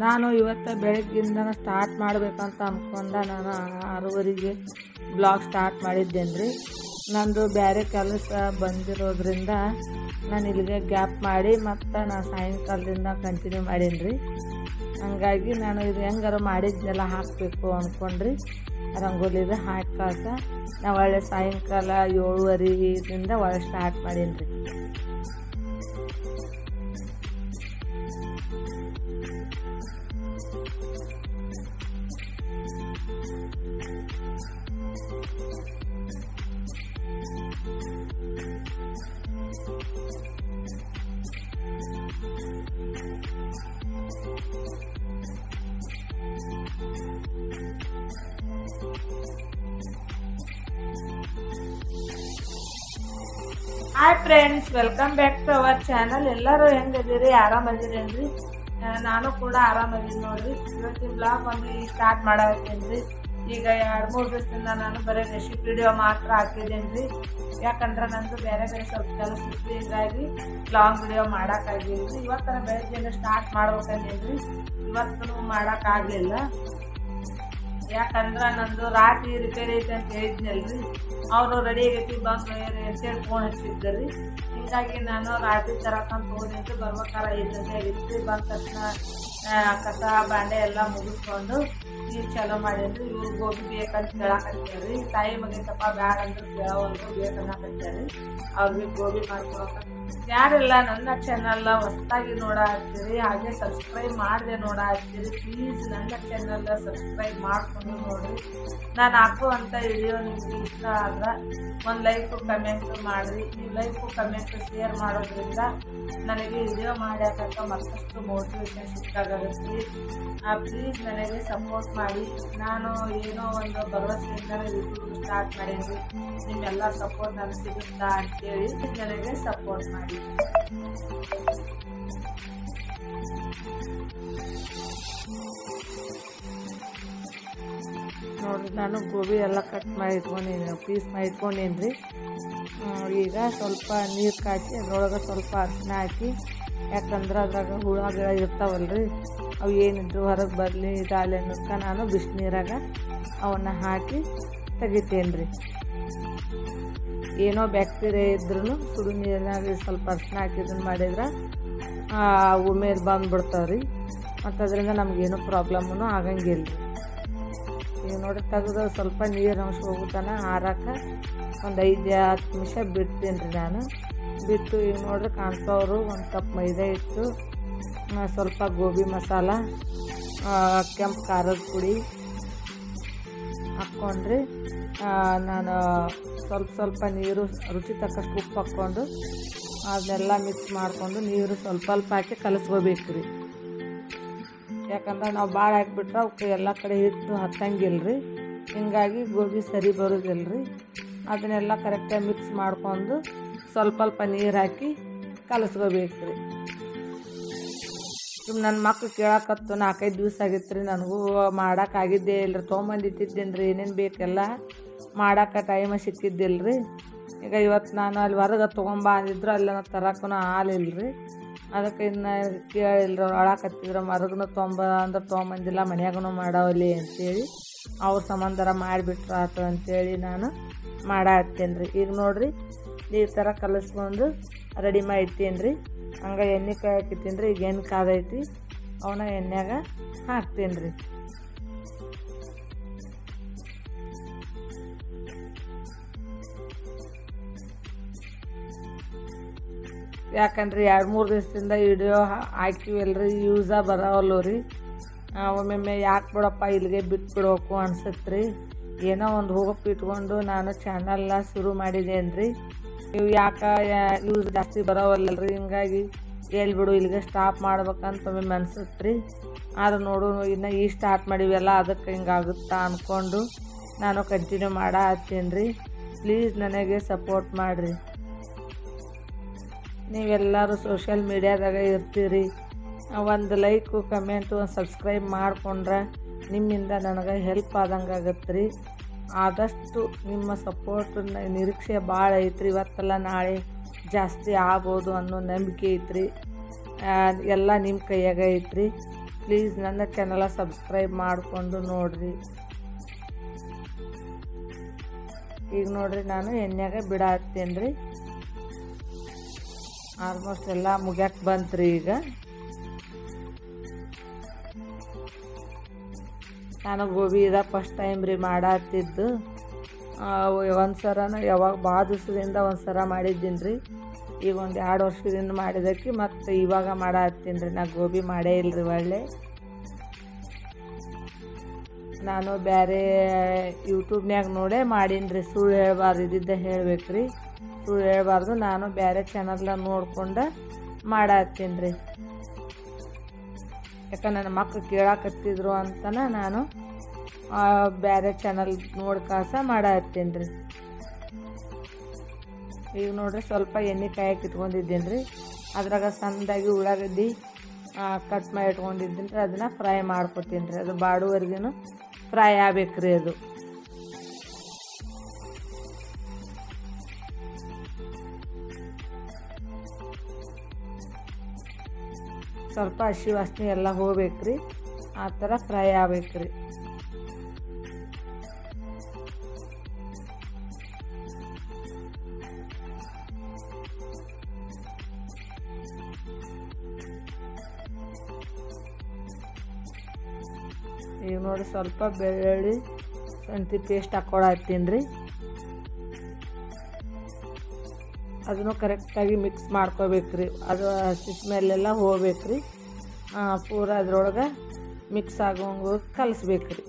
ನಾನು ಇವತ್ತು ಬೆಳಗ್ಗಿಂದ ಸ್ಟಾರ್ಟ್ ಮಾಡಬೇಕಂತ ಅಂದ್ಕೊಂಡ ನಾನು ಆರೂವರೆಗೆ ಬ್ಲಾಗ್ ಸ್ಟಾರ್ಟ್ ಮಾಡಿದ್ದೇನೆ ರೀ ನಂದು ಬೇರೆ ಕೆಲಸ ಬಂದಿರೋದ್ರಿಂದ ನಾನು ಇಲ್ಲಿಗೆ ಗ್ಯಾಪ್ ಮಾಡಿ ಮತ್ತು ನಾನು ಸಾಯಂಕಾಲದಿಂದ ಕಂಟಿನ್ಯೂ ಮಾಡೀನಿ ರೀ ಹಂಗಾಗಿ ನಾನು ಇದು ಹೆಂಗಾರು ಮಾಡಿದ್ನೆಲ್ಲ ಹಾಕಬೇಕು ಅಂದ್ಕೊಂಡ್ರಿ ರಂಗೋಲಿದು ಹಾಕಿ ಕಳ್ಸ ನಾವು ಒಳ್ಳೆ ಸಾಯಂಕಾಲ ಏಳುವರೆಯಿಂದ ಒಳ್ಳೆ ಸ್ಟಾರ್ಟ್ ಮಾಡೀನಿ ರೀ hi friends welcome back to our channel ಎಲ್ಲರೂ ಹೆಂಗದಿರಿ ಆರಾಮದಿರೇನ್ರಿ? ನಾನು ಕೂಡ ಆರಾಮದೀನಿ ನೋಡ್ರಿ. ಇವತ್ತಿನ ಬ್ಲಾಗ್ ಒಂದು ಸ್ಟಾರ್ಟ್ ಮಾಡಾಕತ್ತೇನ್ರಿ ಈಗ ಎರಡು ಮೂರು ದಿವಸದಿಂದ ನಾನು ಬರೀ ರೆಸಿಪಿ ವಿಡಿಯೋ ಮಾತ್ರ ಹಾಕಿದ್ದೇನೆ ಯಾಕಂದ್ರೆ ನಂದು ಬೇರೆ ಬೇರೆ ಸ್ವಲ್ಪ ಕೆಲಸ ಇತ್ತು. ಲಾಂಗ್ ವಿಡಿಯೋ ಮಾಡೋಕ್ಕಾಗಿಲ್ಲ ಇವತ್ತರ ಬೆಳಗ್ಗೆಯಿಂದ ಸ್ಟಾರ್ಟ್ ಮಾಡ್ಬೇಕಂದೇನ್ರಿ ಇವತ್ತು ಮಾಡೋಕ್ಕಾಗಲಿಲ್ಲ ಯಾಕಂದ್ರೆ ನಂದು ರಾತ್ರಿ ರಿಪೇರಿ ಐತೆ ಅಂತ ಹೇಳಿದ್ನಲ್ರಿ. ಅವರು ರೆಡಿ ಆಗೈತಿ ಬಾಸ್ ಒಯ್ಯಿರಿ ಅಂತೇಳಿ ಫೋನ್ ಹಚ್ಚಿದ್ದರಿ. ಹಿಂಗಾಗಿ ನಾನು ರಾತ್ರಿ ತರಕಂತ ಅಂತ ಬರ್ಬೇಕಾರ ಗಂಟೆ ಆಗಿತ್ತು ಬಂದ ತಕ್ಷಣ ಕಸ, ಬಾಂಡೆ ಎಲ್ಲ ಮುಗಿಸ್ಕೊಂಡು ನೀರು ಚಾಲೂ ಮಾಡಿದ್ರು ಇವ್ರು ಗೋಬಿ ಬೇಕಂತ ಕೇಳಾಕತ್ತೀರಿ ತಾಯಿ ಮಗೈತಪ್ಪ, ಬ್ಯಾಡ ಅಂದ್ರೆ ಬೇಕನ್ನ ಬೇಕನ್ನಕತ್ತೀರಿ ಅವ್ರಿಗೆ ಗೋಬಿ ಮಾಡ್ಕೊಳಕ ಯಾರೆಲ್ಲ ನನ್ನ ಚಾನಲ್ ಹೊಸದಾಗಿ ನೋಡಾಕ್ತೀರಿ ಹಾಗೆ ಸಬ್ಸ್ಕ್ರೈಬ್ ಮಾಡದೆ ನೋಡಾಕ್ತೀರಿ ಪ್ಲೀಸ್ ನನ್ನ ಚಾನಲ್ ಸಬ್ಸ್ಕ್ರೈಬ್ ಮಾಡ್ಕೊಂಡು ನೋಡಿ. ನಾನು ಹಾಕುವಂಥ ವಿಡಿಯೋ ನಿಮಗೆ ಇಷ್ಟ ಆದ್ರೆ ಒಂದು ಲೈಕು ಕಮೆಂಟು ಮಾಡಿರಿ. ನೀವು ಲೈಕು ಕಮೆಂಟ್ ಶೇರ್ ಮಾಡೋದ್ರಿಂದ ನನಗೆ ವಿಡಿಯೋ ಮಾಡ್ಯಾಕಂತ ಮತ್ತಷ್ಟು ಮೋಟಿವೇಶನ್ ಸಿಕ್ಕಾಗುತ್ತೆ. ಪ್ಲೀಸ್ ನನಗೆ ಸಪೋರ್ಟ್ ಮಾಡಿ. ನಾನು ಏನೋ ಒಂದು ಭರವಸೆಯಿಂದ ಯೂಟ್ಯೂಬ್ ಸ್ಟಾರ್ಟ್ ಮಾಡಿದ್ವಿ ನಿಮ್ಮೆಲ್ಲ ಸಪೋರ್ಟ್ ನನಗೆ ಸಿಗುತ್ತಾ ಅಂತೇಳಿ ನನಗೆ ಸಪೋರ್ಟ್ ಮಾಡಿ. ನೋಡ್ರಿ ನಾನು ಗೋಬಿ ಎಲ್ಲ ಕಟ್ ಮಾಡಿ ಇಟ್ಕೊಂಡಿದ್ದೀನಿ ಪೀಸ್ ಮಾಡಿ ರೀ ಈಗ ಸ್ವಲ್ಪ ನೀರು ಕಾಯಿಸಿ, ಅದ್ರೊಳಗೆ ಸ್ವಲ್ಪ ಅರಿಶಿನ ಹಾಕಿ, ಯಾಕಂದ್ರೆ ಅದ್ರಾಗ ಹುಳ ಗಿಳ ಇರ್ತಾವಲ್ರಿ, ಅವು ಏನಿದ್ರು ಹೊರಗೆ ಬರಲಿ ಇದಾಗಲಿ ಅನ್ನೋದಕ್ಕೆ ನಾನು ಬಿಸಿನೀರಾಗ ಅವನ್ನ ಹಾಕಿ ತೆಗಿತೇನೆ ರೀ ಏನೋ ಬ್ಯಾಕ್ಟೀರಿಯಾ ಇದ್ರೂ ಸುಡು ನೀರಿನಾಗ ಸ್ವಲ್ಪ ಅರ್ಶಿನ ಹಾಕಿ ಇದನ್ನು ಮಾಡಿದ್ರೆ ಉಮೇದು ಬಂದುಬಿಡ್ತಾವೆ ರೀ ಮತ್ತು ಅದರಿಂದ ನಮಗೇನು ಪ್ರಾಬ್ಲಮ್ಮೂ ಆಗಂಗಿಲ್ಲ. ಈಗ ನೋಡಿ ತೆಗೆದು ಸ್ವಲ್ಪ ನೀರು ಅಂಶ ಹೋಗುತ್ತಾನ ಹಾರಾಕ ಒಂದು ಐದು ಹತ್ತು ನಿಮಿಷ ಬಿಡ್ತೀನಿ ರೀ ನಾನು. ಬಿಟ್ಟು ಈಗ ನೋಡ್ರಿ ಕಾನ್ಫ್ಲವರು ಒಂದು ಕಪ್ ಮೈದಾ ಇಟ್ಟು ಆ, ಸ್ವಲ್ಪ ಗೋಬಿ ಮಸಾಲ ಕೆಂಪು ಖಾರದ ಪುಡಿ ಹಾಕ್ಕೊಂಡ್ರಿ. ನಾನು ಸ್ವಲ್ಪ ಸ್ವಲ್ಪ ನೀರು, ರುಚಿ ತಕ್ಕಷ್ಟು ಉಪ್ಪು ಹಾಕ್ಕೊಂಡು ಅದನ್ನೆಲ್ಲ ಮಿಕ್ಸ್ ಮಾಡಿಕೊಂಡು ನೀರು ಸ್ವಲ್ಪ ಸ್ವಲ್ಪ ಹಾಕಿ ಕಲಸ್ಕೋಬೇಕು ರೀ ಯಾಕಂದ್ರೆ ನಾವು ಭಾಳ ಹಾಕ್ಬಿಟ್ರೆ ಅವಕ್ಕೆ ಎಲ್ಲ ಕಡೆ ಹಿಟ್ಟು ಹತ್ತಂಗಿಲ್ಲ ರೀ ಹಿಂಗಾಗಿ ಗೋಬಿ ಸರಿ ಬರೋದಿಲ್ಲ ರೀ ಅದನ್ನೆಲ್ಲ ಕರೆಕ್ಟಾಗಿ ಮಿಕ್ಸ್ ಮಾಡ್ಕೊಂಡು ಸ್ವಲ್ಪ ಸ್ವಲ್ಪ ನೀರು ಹಾಕಿ ಕಲಸ್ಕೋಬೇಕು ರೀ ಸುಮ್ಮನೆ ನನ್ನ ಮಕ್ಳು ಕೇಳಕತ್ತು, ನಾಲ್ಕೈದು ದಿವಸ ಆಗಿತ್ತು ರೀ ನನಗೂ ಮಾಡೋಕ್ಕಾಗಿದ್ದೇ ಇಲ್ಲ ರೀ ತೊಗೊಂಬಂದು ಇಟ್ಟಿದ್ದೇನೆ ರೀ ಏನೇನು ಬೇಕೆಲ್ಲ ಮಾಡೋಕೆ ಟೈಮ ಸಿಕ್ಕಿದ್ದಿಲ್ಲ ರೀ ಈಗ ಇವತ್ತು ನಾನು ಅಲ್ಲಿ ಹೊರಗೆ ತೊಗೊಂಬ ಅಂದಿದ್ರು, ಅಲ್ಲಿ ನಾನು ತರಕ್ಕೂ ಹಾಲಿಲ್ಲ ರೀ ಅದಕ್ಕೆ ಇನ್ನು ಕೇಳಿಲ್ಲ ಒಳಕತ್ತಿದ್ರೆ ಮರಗನು ತೊಂಬ ಅಂದ್ರೆ ತೊಗೊಂಬಂದಿಲ್ಲ ಮನೆಯಾಗೂ ಮಾಡವಲ್ಲಿ ಅಂತೇಳಿ ಅವ್ರ ಸಂಬಂಧರ ಮಾಡಿಬಿಟ್ರು ಆತು ಅಂತೇಳಿ ನಾನು ಮಾಡಾತ್ತೇನೆ ರೀ ಈಗ ನೋಡಿರಿ, ಈ ಥರ ಕಲಿಸ್ಕೊಂಡು ರೆಡಿ ಮಾಡಿ ಇಟ್ಟೀನಿ ರೀ ಹಂಗೆ ಎಣ್ಣೆ ಕಾಯಕಿತ್ತೀನಿ ರೀ, ಈಗ ಎಣ್ಣೆ ಕಾದೈತಿ ಅವನ್ನ ಎಣ್ಣೆಗ ಹಾಕ್ತೀನಿ ರೀ. ಯಾಕಂದ್ರೆ ಎರಡು ಮೂರು ದಿವಸದಿಂದ ವಿಡಿಯೋ ಹಾಕಿವಲ್ರಿ ಯೂಸ ಬರೋವಲ್ಲು ರೀ. ಒಮ್ಮೊಮ್ಮೆ ಯಾಕೆ ಬಿಡಪ್ಪ, ಇಲ್ಲಿಗೆ ಬಿಟ್ಬಿಡ್ಬೇಕು ಅನ್ಸತ್ತೆ ರೀ ಏನೋ ಒಂದು ಹೋಗಪ್ಪ ಇಟ್ಕೊಂಡು ನಾನು ಚಾನಲ್ನ ಶುರು ಮಾಡಿದ್ದೇನೆ ರೀ ನೀವು ಯಾಕೆ ಯೂಸ್ ಜಾಸ್ತಿ ಬರೋವಲ್ಲಲ್ರಿ ಹಿಂಗಾಗಿ ಎಲ್ಲಿ ಬಿಡು, ಇಲ್ಲಿಗೆ ಸ್ಟಾಪ್ ಮಾಡ್ಬೇಕಂತ ಒಮ್ಮೆ ಅನ್ಸತ್ತೆ ರೀ ಆದ್ರೆ ನೋಡು, ಇನ್ನು ಈ ಸ್ಟಾರ್ಟ್ ಮಾಡಿವೆಲ್ಲ, ಅದಕ್ಕೆ ಹಿಂಗಾಗುತ್ತಾ ಅಂದ್ಕೊಂಡು ನಾನು ಕಂಟಿನ್ಯೂ ಮಾಡ ಹತ್ತೀನಿ ರೀ ಪ್ಲೀಸ್ ನನಗೆ ಸಪೋರ್ಟ್ ಮಾಡಿರಿ. ನೀವೆಲ್ಲರೂ ಸೋಷಿಯಲ್ ಮೀಡ್ಯಾದಾಗ ಇರ್ತೀರಿ. ಒಂದು ಲೈಕು ಕಮೆಂಟು ಒಂದು ಸಬ್ಸ್ಕ್ರೈಬ್ ಮಾಡಿಕೊಂಡ್ರೆ ನಿಮ್ಮಿಂದ ನನಗೆ ಹೆಲ್ಪ್ ಆದಂಗೆ ಆಗತ್ತೆ ರೀ ಆದಷ್ಟು ನಿಮ್ಮ ಸಪೋರ್ಟ್ ನಿರೀಕ್ಷೆ ಭಾಳ ಐತ್ರಿ. ಇವತ್ತೆಲ್ಲ ನಾಳೆ ಜಾಸ್ತಿ ಆಗ್ಬೋದು ಅನ್ನೋ ನಂಬಿಕೆ ಐತ್ರಿ. ಎಲ್ಲ ನಿಮ್ಮ ಕೈಯಾಗ ಐತ್ರಿ. ಪ್ಲೀಸ್ ನನ್ನ ಚಾನಲ ಸಬ್ಸ್ಕ್ರೈಬ್ ಮಾಡಿಕೊಂಡು ನೋಡಿರಿ. ಈಗ ನೋಡ್ರಿ ನಾನು ಎಣ್ಣೆಗೆ ಬಿಡಾತ್ತೇನೆ ರೀ ಆಲ್ಮೋಸ್ಟ್ ಎಲ್ಲ ಮುಗ್ಯಾಕೆ ರೀ ಈಗ. ನಾನು ಗೋಬಿ ಇದ ಫಸ್ಟ್ ಟೈಮ್ ರೀ ಮಾಡತ್ತಿದ್ದು ಒಂದು ಸರನ ಯಾವಾಗ ಭಾಳ ದಿವಸದಿಂದ ಒಂದು ಸರ ಮಾಡಿದ್ದೀನಿ ರೀ. ಈಗ ಒಂದು ಎರಡು ವರ್ಷದಿಂದ ಮಾಡಿದಕ್ಕೆ ಮತ್ತು ಇವಾಗ ಮಾಡತ್ತೀನಿ ರೀ. ನಾ ಗೋಬಿ ಮಾಡೇ ಇಲ್ರಿ ಒಳ್ಳೆ. ನಾನು ಬೇರೆ ಯೂಟ್ಯೂಬ್ನ್ಯಾಗ ನೋಡೇ ಮಾಡೀನಿ ರೀ. ಸುಳ್ಳು ಹೇಳ್ಬಾರ್ದು ಇದ್ದಿದ್ದೆ ಹೇಳ್ಬೇಕು ರೀ ಸುಳ್ಳು ಹೇಳಬಾರ್ದು. ನಾನು ಬೇರೆ ಚಾನಲ್ನ ನೋಡ್ಕೊಂಡು ಮಾಡತ್ತೀನಿ ರೀ. ಯಾಕಂದ್ರೆ ನನ್ನ ಮಕ್ಕಳು ಕೇಳಾಕತ್ತಿದ್ರು ಅಂತನ ನಾನು ಬೇರೆ ಚಾನಲ್ ನೋಡಿ ಕಾಸ ಮಾಡತ್ತೀನಿ ರೀ ಈಗ ನೋಡ್ರಿ ಸ್ವಲ್ಪ ಎಣ್ಣೆ ಕಾಯಕ್ಕೆ ಇಟ್ಕೊಂಡಿದ್ದೀನಿ ರೀ ಅದ್ರಾಗ ಸಣ್ಣದಾಗಿ ಉಳ್ಳಾಗಡ್ಡಿ ಕಟ್ ಮಾಡಿ ಇಟ್ಕೊಂಡಿದ್ದೀನಿ ರೀ ಅದನ್ನು ಫ್ರೈ ಮಾಡ್ಕೊತೀನಿ ರೀ ಅದು ಬಾಡುವರೆಗೂ ಫ್ರೈ ಆಗ್ಬೇಕು ರೀ ಅದು. ಸ್ವಲ್ಪ ಹಸಿ ವಾಸನೆ ಎಲ್ಲ ಹೋಗ್ಬೇಕು ರೀ ಆ ಥರ ಫ್ರೈ ಆಗ್ಬೇಕು ರೀ ಈಗ ನೋಡಿ ಸ್ವಲ್ಪ ಬೆಳ್ಳುಳ್ಳಿ ಶುಂಠಿ ಪೇಸ್ಟ್ ಹಾಕ್ಕೊಳತ್ತೀನಿ ರೀ. ಅದನ್ನು ಕರೆಕ್ಟಾಗಿ ಮಿಕ್ಸ್ ಮಾಡ್ಕೋಬೇಕು ರೀ ಅದು ಹಸಿ ಮೇಲೆಲ್ಲ ಹೋಗ್ಬೇಕು ರೀ ಪೂರ ಅದ್ರೊಳಗೆ ಮಿಕ್ಸ್ ಆಗೋಂಗು ಕಲಿಸ್ಬೇಕು ರೀ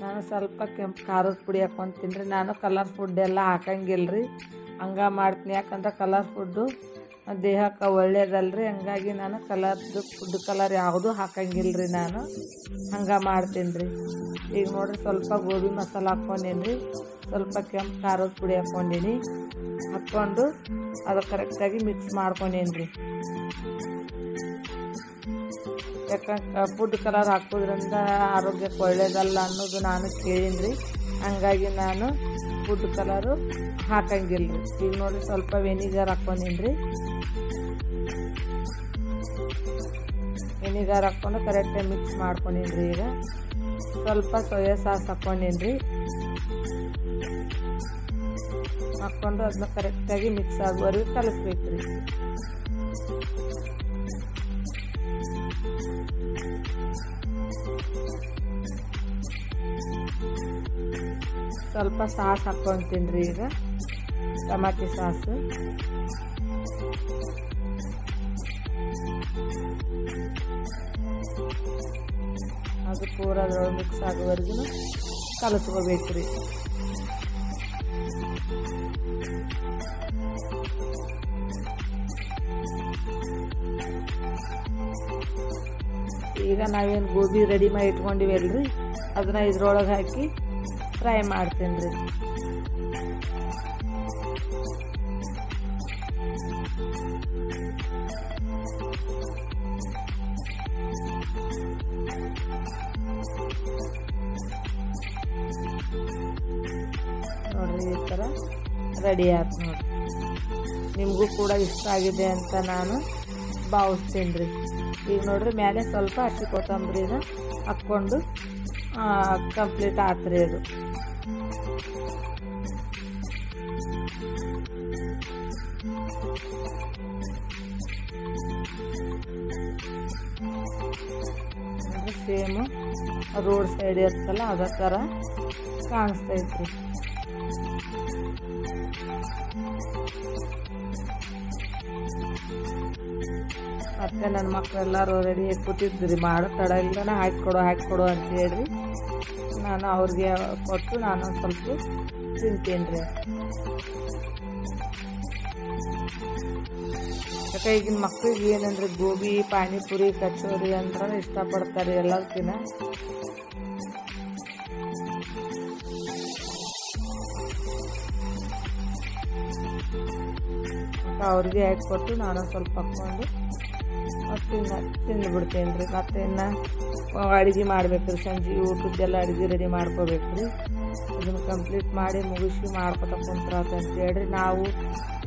ನಾನು ಸ್ವಲ್ಪ ಕೆಂಪು ಖಾರದ ಪುಡಿ ಹಾಕ್ಕೊಂತೀನಿ ರೀ ನಾನು ಕಲರ್ ಫುಡ್ ಎಲ್ಲ ಹಾಕಂಗಿಲ್ಲ ರೀ ಹಂಗೆ ಮಾಡ್ತೀನಿ. ಯಾಕಂದ್ರೆ ಕಲರ್ ಫುಡ್ಡು ದೇಹಕ್ಕೆ ಒಳ್ಳೇದಲ್ರಿ, ಹಂಗಾಗಿ ನಾನು ಕಲರ್ದು ಫುಡ್ ಕಲರ್ ಯಾವುದೂ ಹಾಕಂಗಿಲ್ಲ ರೀ ನಾನು. ಹಂಗೆ ಮಾಡ್ತೀನಿ ರೀ ಈಗ ನೋಡ್ರಿ ಸ್ವಲ್ಪ ಗೋಬಿ ಮಸಾಲ ಹಾಕ್ಕೊಂಡೀನಿ ಸ್ವಲ್ಪ ಕೆಂಪು ಖಾರದ ಪುಡಿ ಹಾಕ್ಕೊಂಡೀನಿ. ಹಾಕ್ಕೊಂಡು ಅದು ಕರೆಕ್ಟಾಗಿ ಮಿಕ್ಸ್ ಮಾಡ್ಕೊಂಡೀನಿ ಯಾಕಂದ್ರೆ ಫುಡ್ ಕಲರ್ ಹಾಕೋದ್ರಿಂದ ಆರೋಗ್ಯಕ್ಕೆ ಒಳ್ಳೇದಲ್ಲ ಅನ್ನೋದು ನಾನು ಕೇಳೀನಿ ರೀ ಹಂಗಾಗಿ ನಾನು ಫುಡ್ ಕಲರು ಹಾಕಂಗಿಲ್ಲ ಈಗ ನೋಡಿ ಸ್ವಲ್ಪ ವೆನಿಗರ್ ಹಾಕೊಂಡಿನ್ರಿ ವೆನಿಗರ್ ಹಾಕ್ಕೊಂಡು ಕರೆಕ್ಟಾಗಿ ಮಿಕ್ಸ್ ಮಾಡ್ಕೊಂಡಿನ್ರಿ ಈಗ. ಸ್ವಲ್ಪ ಸೋಯಾ ಸಾಸ್ ಹಾಕೊಂಡಿನ್ರಿ ಹಾಕ್ಕೊಂಡು ಅದನ್ನ ಕರೆಕ್ಟಾಗಿ ಮಿಕ್ಸ್ ಆಗುವವರೆಗೂ ಕಲಿಸ್ಬೇಕು ರೀ ಸ್ವಲ್ಪ ಸಾಸ್ ಹಾಕ್ಕೊಂತೀನಿ ರೀ ಈಗ. ಟಮಾಟಿ ಸಾಸು. ಅದು ಪೂರ ಅದ್ರೊಳಗೆ ಮಿಕ್ಸ್ ಆಗೋವರೆಗೂ ಕಲಸ್ಕೋಬೇಕು ರೀ ಈಗ ನಾವೇನು ಗೋಬಿ ರೆಡಿ ಮಾಡಿ ಇಟ್ಕೊಂಡಿವಲ್ರಿ? ಅದನ್ನ ಇದ್ರೊಳಗೆ ಹಾಕಿ ಫ್ರೈ ಮಾಡ್ತೀನಿ ರೀ. ನೋಡ್ರಿ ಈ ಥರ ರೆಡಿ ಆಯ್ತು ನೋಡ್ರಿ. ನಿಮಗೂ ಕೂಡ ಇಷ್ಟ ಆಗಿದೆ ಅಂತ ನಾನು ಭಾವಿಸ್ತೀನಿ ರೀ. ಈಗ ನೋಡ್ರಿ ಮೇಲೆ ಸ್ವಲ್ಪ ಹಸಿ ಕೊತ್ತಂಬರಿನ ಹಾಕ್ಕೊಂಡು ಕಂಪ್ಲೀಟ್ ಆತ್ರಿ ಅದು. ಸೇಮು ರೋಡ್ ಸೈಡ್ ಇರ್ತಲ್ಲ ಅದೇ ಥರ ಕಾಣಿಸ್ತೈತ್ರಿ ಮತ್ತೆ ನನ್ನ ಮಕ್ಕಳೆಲ್ಲರೂ ರೆಡಿ ಕೂತಿದ್ರಿ ಮಾಡೋ ತಡ ಇಲ್ಲನ ಹಾಕಿಕೊಡು ಹಾಕಿಕೊಡು ಅಂತ ಹೇಳ್ರಿ ನಾನು ಅವ್ರಿಗೆ ಕೊಟ್ಟು ನಾನು ಸ್ವಲ್ಪ ತಿಂತೀನಿ ರೀ. ಯಾಕೆ ಈಗಿನ ಮಕ್ಳಿಗೆ ಏನಂದ್ರೆ ಗೋಬಿ, ಪಾನಿಪುರಿ, ಕಚೋರಿ ಅಂತ ಇಷ್ಟಪಡ್ತಾರೆ ಎಲ್ಲದಕ್ಕಿಂತ ಅವ್ರಿಗೆ ಹಾಕ್ಕೊಟ್ಟು ನಾನು ಸ್ವಲ್ಪ ಹಾಕ್ಕೊಂಡು ತಿಂದು ತಿಂದುಬಿಡ್ತೇನೆ ರೀ ಮತ್ತು ಇನ್ನು ಅಡುಗೆ ಮಾಡ್ಬೇಕು ರೀ ಸಂಜೆ. ಊಟದ್ದೆಲ್ಲ ಅಡುಗೆ ರೆಡಿ ಮಾಡ್ಕೋಬೇಕು ರೀ. ಇದನ್ನು ಕಂಪ್ಲೀಟ್ ಮಾಡಿ ಮುಗಿಸಿ ಮಾಡ್ಕೊತ ಕುಂತ್ರಾತ ಅಂತ ಹೇಳ್ರಿ. ನಾವು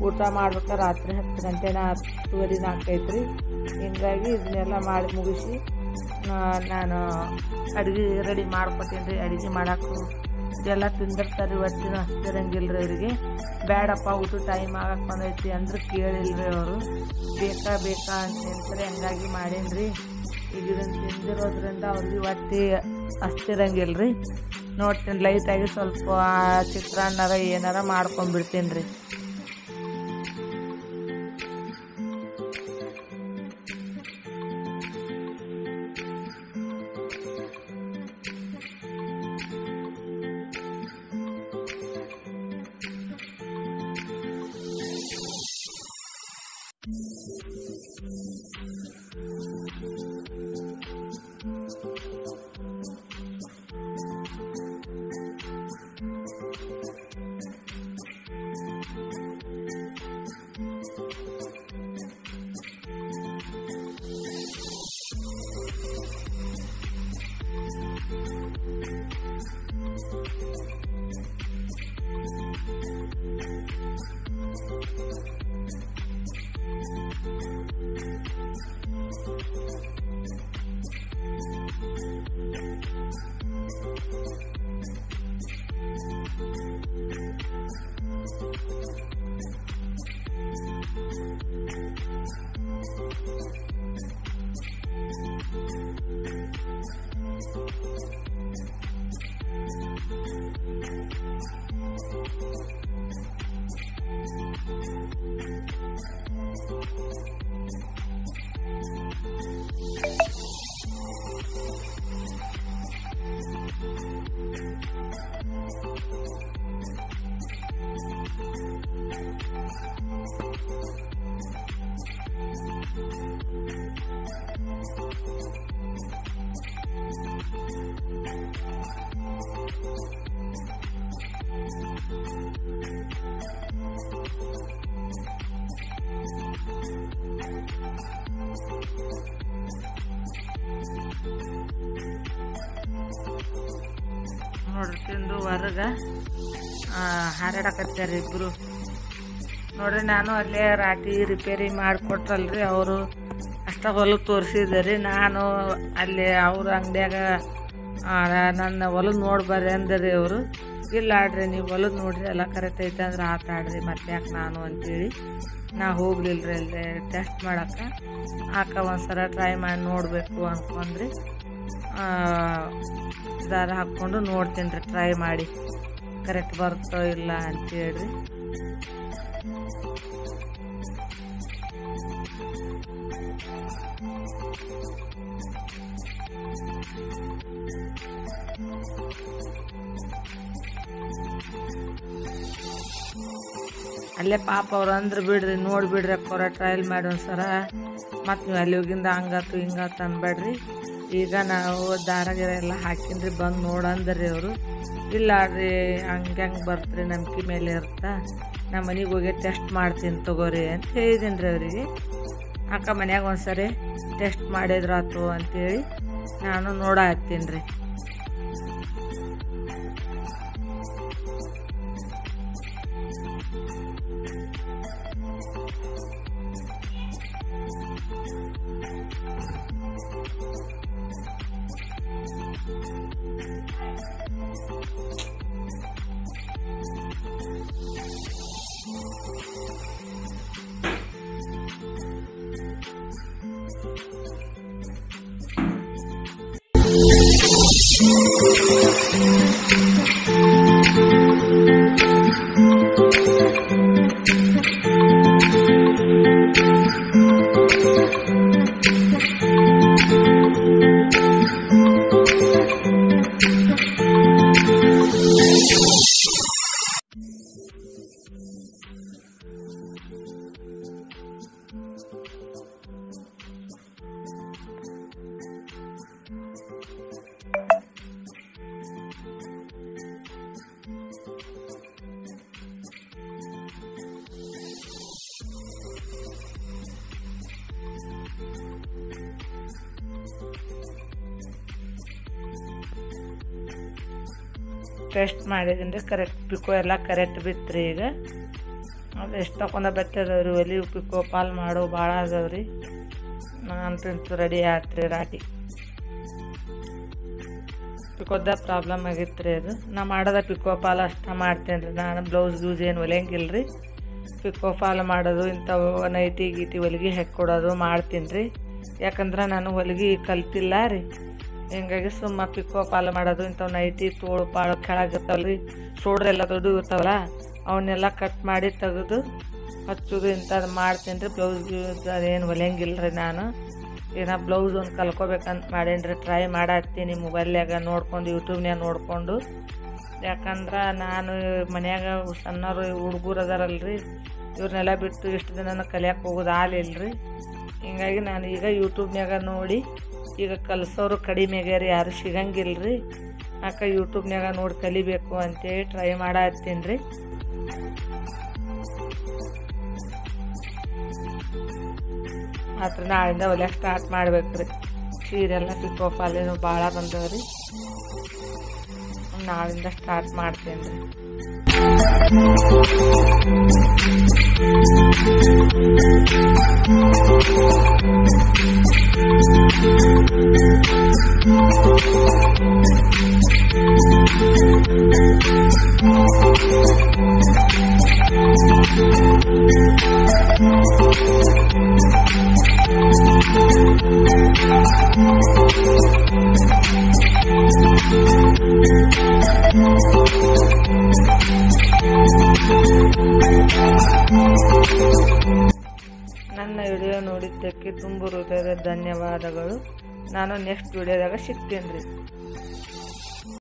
ಊಟ ಮಾಡ್ಬೇಕು ರಾತ್ರಿ ಹತ್ತು ಗಂಟೆನ ಹತ್ತುವರೆ ನಾಲ್ಕೈತೆ ರೀ ಹಿಂಗಾಗಿ ಇದನ್ನೆಲ್ಲ ಮಾಡಿ ಮುಗಿಸಿ ನಾನು ಅಡುಗೆ ರೆಡಿ ಮಾಡ್ಕೊತೀನಿ ರೀ. ಅಡುಗೆ ಮಾಡಕ್ಕೂ ಇದೆಲ್ಲ ತಿಂದಿರ್ತಾರೆ, ಇವತ್ತಿನ ಅಷ್ಟಿರಂಗಿಲ್ಲ ರೀ ಅವರಿಗೆ. ಬೇಡಪ್ಪ ಊಟ ಟೈಮ್ ಆಗಕ್ಕೆ ಬಂದೈತಿ ಅಂದ್ರೆ ಕೇಳಿಲ್ಲ ಅವರು. ಬೇಕಾ ಬೇಕಾ ಅಂತ ಹೇಳ್ತಾರೆ, ಹಂಗಾಗಿ ಮಾಡೀನಿ ಈಗ ಇದನ್ನು ತಿಂದಿರೋದ್ರಿಂದ ಅವ್ರಿಗೆ ಒತ್ತಿ ಅಷ್ಟಿರಂಗಿಲ್ಲ ರೀ ನೋಡ್ತೀನಿ ಲೈಟಾಗಿ ಸ್ವಲ್ಪ ಚಿತ್ರಾನ್ನಾರ ಏನಾರ ಮಾಡ್ಕೊಂಡ್ಬಿಡ್ತೀನಿ ರೀ ನೋಡ್ರಿ ತಿಂದು ಹೊರಗೆ. ಹಾರಾಡಕತ್ತಾರ ಇಬ್ಬರು ನೋಡ್ರಿ, ನಾನು ಅಲ್ಲೇ ರಾಟಿ ರಿಪೇರಿ ಮಾಡಿಕೊಟ್ರಲ್ರಿ ಅವರು. ಅಷ್ಟ ಹೊಲ ತೋರಿಸಿದ್ರಿ, ನಾನು ಅಲ್ಲಿ ಅವ್ರ ಅಂಗಡಿಯಾಗ ನನ್ನ ಹೊಲದ ನೋಡ್ಬಾರ್ರಿ ಬರ್ರಿ ಅಂದ್ರಿ ಅವರು. ಇಲ್ಲ ಆಡ್ರಿ, ನೀವು ಹೊಲದ ನೋಡ್ರಿ, ಎಲ್ಲ ಕರೆಕ್ಟ್ ಐತೆ ಅಂದ್ರೆ ಆತ ಆಡ್ರಿ ಮತ್ತೆ ಯಾಕೆ ನಾನು ಅಂತೇಳಿ. ನಾ ಹೋಗ್ಲಿಲ್ಲರಿ ಅಲ್ಲೇ ಟೆಸ್ಟ್ ಮಾಡಕ್ಕೆ ಆಕ ಒಂದ್ಸಲ ಟ್ರೈ ಮಾಡಿ ನೋಡಬೇಕು ಅಂದ್ಕೊಂಡ್ರಿ ದಾರ ಹಾಕ್ಕೊಂಡು ನೋಡ್ತೀನಿ ರೀ ಟ್ರೈ ಮಾಡಿ. ಕರೆಕ್ಟ್ ಬರ್ತೋ ಇಲ್ಲ ಅಂತೇಳಿ ಅಲ್ಲೇ ಪಾಪ ಅವ್ರು ಅಂದ್ರೆ ಬಿಡ್ರಿ, ನೋಡಿ ಬಿಡ್ರಿ ಅಕ್ಕೋರ ಟ್ರಯಲ್ ಮಾಡಿ ಒಂದ್ಸರ ಮತ್ತು ನೀವು ಅಲ್ಲಿ ಹೋಗಿಂದ ಹಂಗಾತು ಹಿಂಗಾತು ಅನ್ಬೇಡ್ರಿ. ಈಗ ನಾವು ದಾರ ಗಿರ ಎಲ್ಲ ಹಾಕಿನ್ರಿ, ಬಂದು ನೋಡಂದ್ರಿ ಅವರು. ಇಲ್ಲ ರೀ, ಹಂಗೆ ಹಂಗೆ ಬರ್ತ್ರಿ ನಂಬಿಕೆ ಮೇಲೆ ಇರ್ತಾ. ನಮ್ಮ ಮನೆಗೆ ಹೋಗಿ ಟೆಸ್ಟ್ ಮಾಡ್ತೀನಿ ತಗೋರಿ ಅಂತ ಹೇಳಿದ್ದೀನಿ ರೀ ಅವರಿಗೆ. ಅಕ್ಕ ಮನ್ಯಾಗ ಒಂದ್ಸರಿ ಟೆಸ್ಟ್ ಮಾಡಿದ್ರಾತು ಅಂತೇಳಿ ನಾನು ನೋಡ ಹತ್ತೀನಿ ರೀ. Jesus. ಟೆಸ್ಟ್ ಮಾಡಿದ್ದೀನಿ. ಕರೆಕ್ಟ್ ಪಿಕೋ ಎಲ್ಲ ಕರೆಕ್ಟ್ ಬಿತ್ತು ಈಗ. ಅದು ಎಷ್ಟು ತಕೊಂಡ ಬೆಟ್ಟದವ್ರಿ ಒಲಿ ಪಿಕೋ ಪಾಲ್ ಮಾಡೋ ಭಾಳ ಅದಾವ್ರಿ. ನಾನು ರೆಡಿ ಆತ್ರಿ ರಾಟಿ ಪಿಕೋದ ಪ್ರಾಬ್ಲಮ್ ಆಗಿತ್ತು ರೀ ಅದು. ನಾ ಮಾಡೋದ ಪಿಕೋ ಪಾಲ್ ಅಷ್ಟ ಮಾಡ್ತೇನೆ ರೀ ನಾನು ಬ್ಲೌಸ್ ಗ್ಯೂಸ್ ಏನು ಹೊಲಿಯಂಗಿಲ್ಲ ರೀ ಪಿಕೋ ಫಾಲ್ ಮಾಡೋದು, ಇಂಥವು ನೈಟಿ ಗೀಟಿ ಹೊಲಿಗೆ ಹೆಕ್ಕೊಡೋದು ಮಾಡ್ತೀನಿ ರೀ ಯಾಕಂದ್ರೆ ನಾನು ಹೊಲಿಗೆ ಕಲ್ತಿಲ್ಲ ರೀ. ಹಿಂಗಾಗಿ ಸುಮ್ಮ ಪಿಕೋ ಪಾಲು ಮಾಡೋದು ಇಂಥವು ನೈಟಿ, ತೋಳು ಪಾಳು ಕೆಳಗಿರ್ತಾವಲ್ರಿ. ಸೋಡ್ರೆಲ್ಲ ದೊಡ್ಡ ಇರ್ತಾವಲ್ಲ, ಅವನ್ನೆಲ್ಲ ಕಟ್ ಮಾಡಿ ತೆಗೆದು ಹಚ್ಚೋದು ಇಂಥದ್ದು ಮಾಡ್ತೀನಿ ರೀ ಬ್ಲೌಸ್ ಗ್ಯೂಸ್ ಅದೇನು ಹೊಲಿಯಂಗಿಲ್ಲ ರೀ ನಾನು. ಏನ ಬ್ಲೌಸ್ ಒಂದು ಕಲ್ಕೋಬೇಕಂತ ಮಾಡೀನಿ ಟ್ರೈ ಮಾಡತ್ತೀನಿ ಮೊಬೈಲ್ನ್ಯಾಗ ನೋಡ್ಕೊಂಡು, ಯೂಟ್ಯೂಬ್ನ್ಯಾಗ ನೋಡಿಕೊಂಡು. ಯಾಕಂದ್ರೆ ನಾನು ಮನ್ಯಾಗ ಸಣ್ಣವ್ರು ಹುಡುಗರು ಅದಾರಲ್ರಿ. ಇವ್ರನ್ನೆಲ್ಲ ಬಿಟ್ಟು ಇಷ್ಟು ದಿನ ಕಲಿಯಕ್ಕೆ ಹೋಗೋದು ಆಲಿಲ್ಲ ರೀ ಹಿಂಗಾಗಿ ನಾನು ಈಗ ಯೂಟ್ಯೂಬ್ನ್ಯಾಗ ನೋಡಿ ಈಗ ಕಲಿಸೋರು ಕಡಿಮೆ ಆಗ್ಯಾರ, ಯಾರು ಸಿಗಂಗಿಲ್ಲ ರೀ ಅಕ್ಕ ಯೂಟ್ಯೂಬ್ನ್ಯಾಗ ನೋಡಿ ಕಲಿಬೇಕು ಅಂತೇಳಿ ಟ್ರೈ ಮಾಡತ್ತೀನಿ ರೀ ಮಾತ್ರ ನಾಳಿಂದ ಹೊಲಿಯಕ್ಕೆ ಸ್ಟಾರ್ಟ್ ಮಾಡ್ಬೇಕು ರೀ ಸೀರೆಲ್ಲ ಪಿಕೋ ಫಾಲಿನೂ ಭಾಳ ಬಂದವ್ರಿ. ನಾಳಿಂದ ಸ್ಟಾರ್ಟ್ ಮಾಡ್ತೀನಿ ರೀ ನನ್ನ ನೋಡಿದ್ದಕ್ಕೆ ತುಂಬ ಹೃದಯದ ಧನ್ಯವಾದಗಳು. ನಾನು ನೆಕ್ಸ್ಟ್ ವಿಡಿಯೋದಾಗ ಸಿಗ್ತೇನೆ ರೀ